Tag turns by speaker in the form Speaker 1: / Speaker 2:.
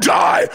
Speaker 1: die.